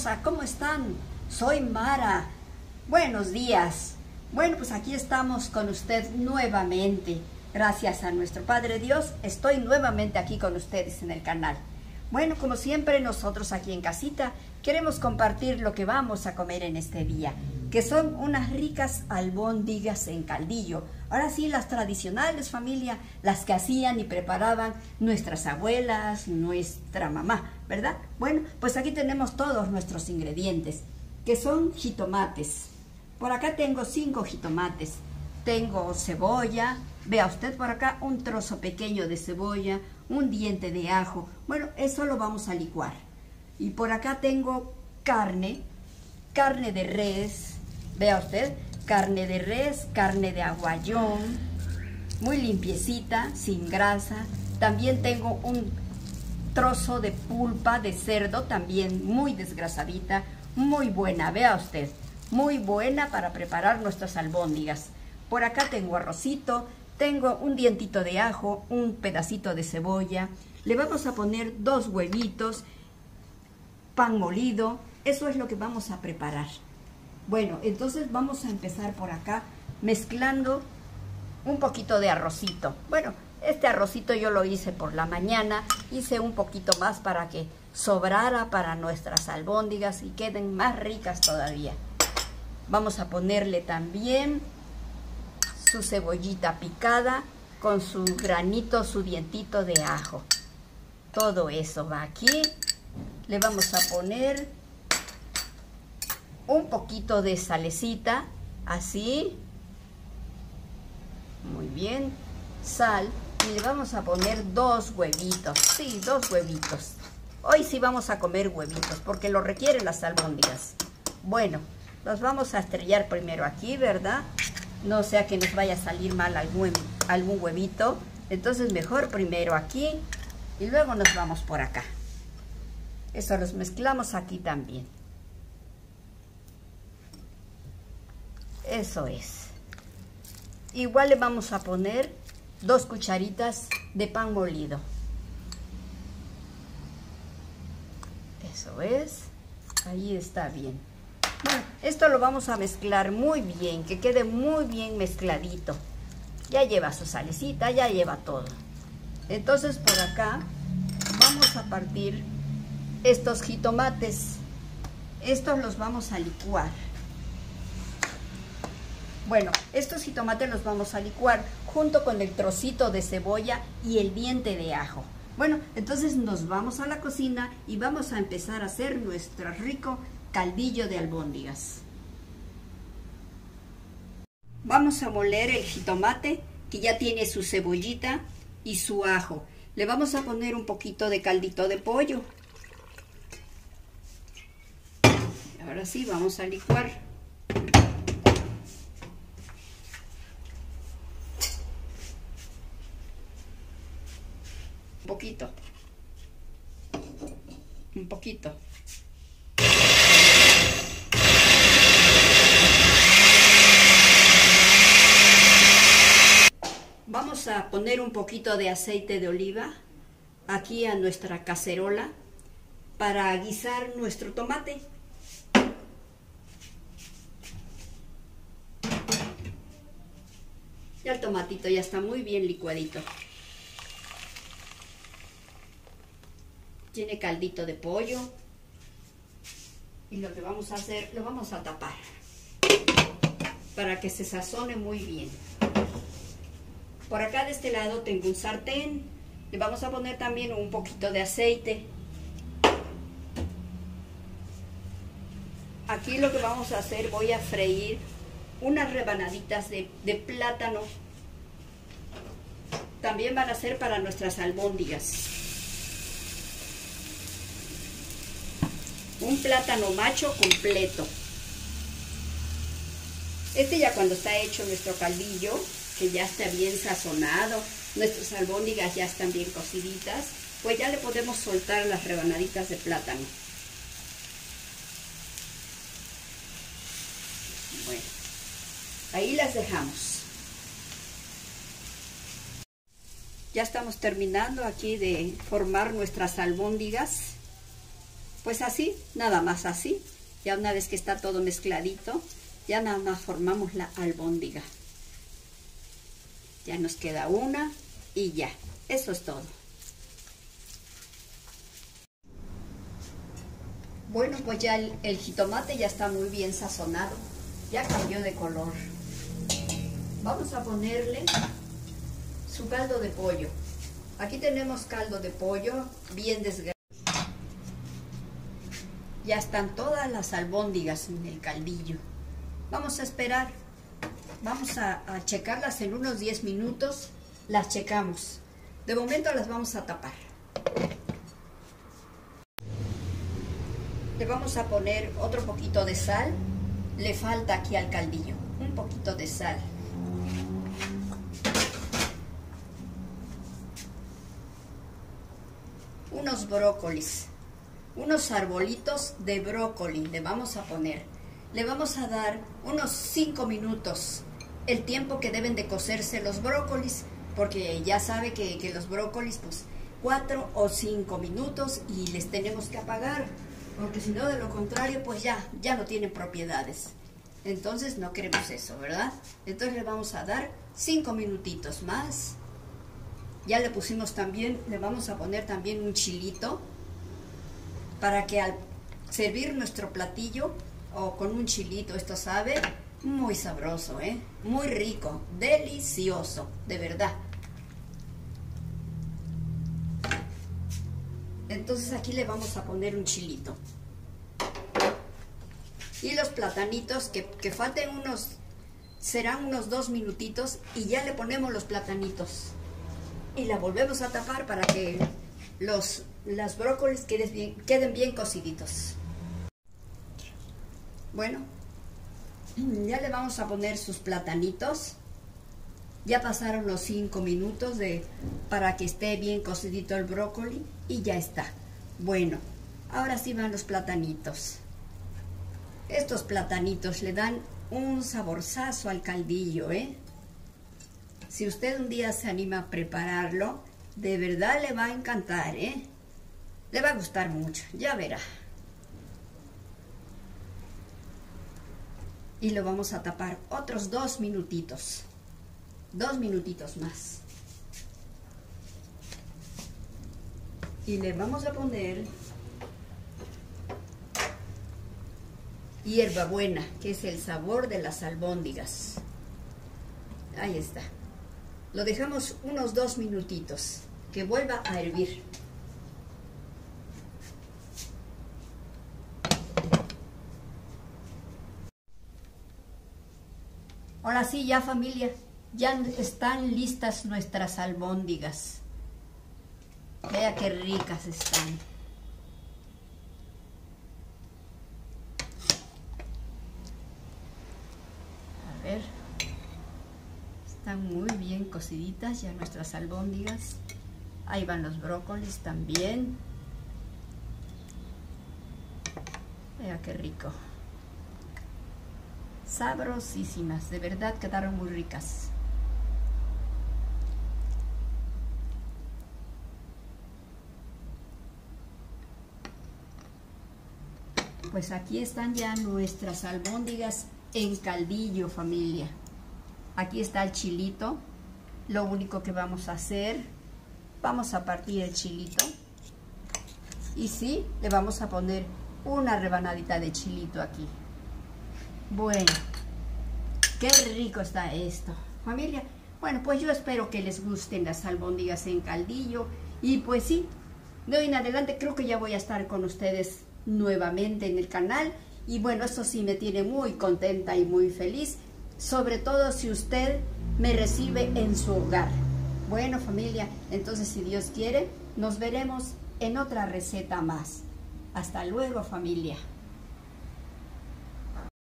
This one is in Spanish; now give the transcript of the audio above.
hermosa, ¿cómo están? Soy Mara. Buenos días. Bueno, pues aquí estamos con usted nuevamente. Gracias a nuestro Padre Dios, estoy nuevamente aquí con ustedes en el canal. Bueno, como siempre, nosotros aquí en casita queremos compartir lo que vamos a comer en este día, que son unas ricas albóndigas en caldillo. Ahora sí, las tradicionales, familia, las que hacían y preparaban nuestras abuelas, nuestra mamá, ¿verdad? Bueno, pues aquí tenemos todos nuestros ingredientes, que son jitomates. Por acá tengo cinco jitomates. Tengo cebolla, vea usted por acá un trozo pequeño de cebolla, un diente de ajo. Bueno, eso lo vamos a licuar. Y por acá tengo carne, carne de res, vea usted, carne de res, carne de aguayón, muy limpiecita, sin grasa. También tengo un trozo de pulpa de cerdo, también muy desgrasadita, muy buena, vea usted, muy buena para preparar nuestras albóndigas. Por acá tengo arrocito, tengo un dientito de ajo, un pedacito de cebolla. Le vamos a poner dos huevitos, pan molido. Eso es lo que vamos a preparar. Bueno, entonces vamos a empezar por acá mezclando un poquito de arrocito. Bueno, este arrocito yo lo hice por la mañana. Hice un poquito más para que sobrara para nuestras albóndigas y queden más ricas todavía. Vamos a ponerle también su cebollita picada con su granito, su dientito de ajo. Todo eso va aquí. Le vamos a poner un poquito de salecita, así. Muy bien. Sal. Y le vamos a poner dos huevitos. Sí, dos huevitos. Hoy sí vamos a comer huevitos porque lo requieren las albóndigas. Bueno, los vamos a estrellar primero aquí, ¿verdad? no sea que nos vaya a salir mal algún, algún huevito. Entonces mejor primero aquí y luego nos vamos por acá. Eso los mezclamos aquí también. Eso es. Igual le vamos a poner dos cucharitas de pan molido. Eso es. Ahí está bien. Bueno, esto lo vamos a mezclar muy bien, que quede muy bien mezcladito. Ya lleva su salecita, ya lleva todo. Entonces por acá vamos a partir estos jitomates. Estos los vamos a licuar. Bueno, estos jitomates los vamos a licuar junto con el trocito de cebolla y el diente de ajo. Bueno, entonces nos vamos a la cocina y vamos a empezar a hacer nuestro rico caldillo de albóndigas. Vamos a moler el jitomate que ya tiene su cebollita y su ajo. Le vamos a poner un poquito de caldito de pollo. Ahora sí, vamos a licuar. Un poquito. Un poquito. Vamos a poner un poquito de aceite de oliva aquí a nuestra cacerola para guisar nuestro tomate. Ya el tomatito ya está muy bien licuadito. Tiene caldito de pollo. Y lo que vamos a hacer, lo vamos a tapar para que se sazone muy bien. Por acá de este lado tengo un sartén. Le vamos a poner también un poquito de aceite. Aquí lo que vamos a hacer, voy a freír unas rebanaditas de, de plátano. También van a ser para nuestras albóndigas. Un plátano macho completo. Este ya cuando está hecho nuestro caldillo, que ya está bien sazonado, nuestras albóndigas ya están bien cociditas, pues ya le podemos soltar las rebanaditas de plátano. Bueno, ahí las dejamos. Ya estamos terminando aquí de formar nuestras albóndigas. Pues así, nada más así. Ya una vez que está todo mezcladito, ya nada más formamos la albóndiga. Ya nos queda una y ya. Eso es todo. Bueno, pues ya el, el, jitomate ya está muy bien sazonado. Ya cambió de color. Vamos a ponerle su caldo de pollo. Aquí tenemos caldo de pollo bien desgranado. Ya están todas las albóndigas en el caldillo. Vamos a esperar. Vamos a, checarlas en unos 10 minutos. Las checamos. De momento las vamos a tapar. Le vamos a poner otro poquito de sal. Le falta aquí al caldillo. Un poquito de sal. Unos brócolis. Unos arbolitos de brócoli le vamos a poner. Le vamos a dar unos 5 minutos. El tiempo que deben de cocerse los brócolis. Porque ya sabe que, que los brócolis, pues 4 o 5 minutos y les tenemos que apagar porque si no, de lo contrario, pues ya, ya no tienen propiedades. Entonces no queremos eso, ¿verdad? Entonces le vamos a dar cinco minutitos más. Ya le pusimos también, le vamos a poner también un chilito para que al servir nuestro platillo o con un chilito, esto sabe muy sabroso, ¿eh? Muy rico, delicioso, de verdad. Entonces aquí le vamos a poner un chilito. Y los platanitos, que, que, falten unos, serán unos dos minutitos y ya le ponemos los platanitos. Y la volvemos a tapar para que los las brócolis queden bien, queden bien cociditos. Bueno, ya le vamos a poner sus platanitos. Ya pasaron los 5 minutos de, para que esté bien cocidito el brócoli y ya está. Bueno, ahora sí van los platanitos. Estos platanitos le dan un saborzazo al caldillo, ¿eh? Si usted un día se anima a prepararlo, de verdad le va a encantar, ¿eh? Le va a gustar mucho, ya verá. Y lo vamos a tapar otros dos minutitos dos minutitos más. Y le vamos a poner hierbabuena, que es el sabor de las albóndigas. Ahí está. Lo dejamos unos dos minutitos, que vuelva a hervir. Ahora sí, ya familia, ya están listas nuestras albóndigas. Vea qué ricas están. A ver. Están muy bien cociditas ya nuestras albóndigas. Ahí van los brócolis también. Vea qué rico. Sabrosísimas, de verdad quedaron muy ricas. Pues aquí están ya nuestras albóndigas en caldillo, familia. Aquí está el chilito. Lo único que vamos a hacer, vamos a partir el chilito. Y sí, le vamos a poner una rebanadita de chilito aquí. Bueno, qué rico está esto. Familia, bueno, pues yo espero que les gusten las albóndigas en caldillo. Y pues sí, de hoy en adelante creo que ya voy a estar con ustedes nuevamente en el canal y bueno, eso sí me tiene muy contenta y muy feliz, sobre todo si usted me recibe en su hogar. Bueno familia, entonces si Dios quiere, nos veremos en otra receta más. Hasta luego familia.